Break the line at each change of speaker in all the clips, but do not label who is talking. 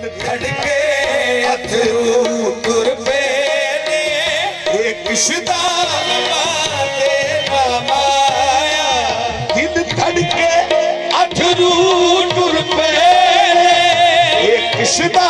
खड़के अथरू तुर
पे
एक शिदा दिन खड़के अथरू
तुर
पे एक शिदा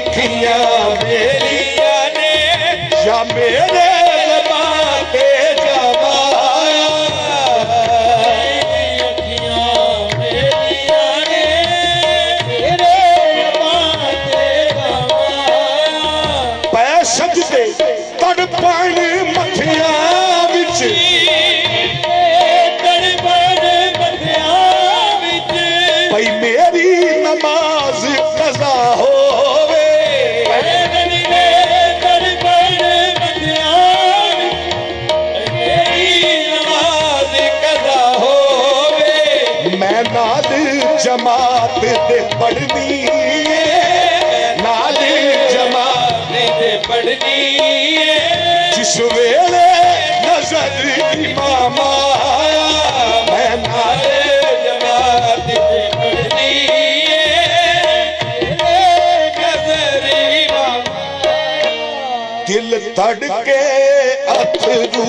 ਅੱਖੀਆਂ ਮੇਰੀਆਂ
ਨੇ
ਜਾਂ ਮੇਰੇ ਜ਼ਬਾਨ ਤੇ ਸਜਦੇ ਤੜ ਪਾਣ ਮੱਥਿਆਂ जमात दे पढ़नी। नाले जमात
दे पढ़नी।
जिस वेले नज़र इमाम मैं नाल
जमात पढ़नी। नज़र इमाम
दिल तड़के अथरू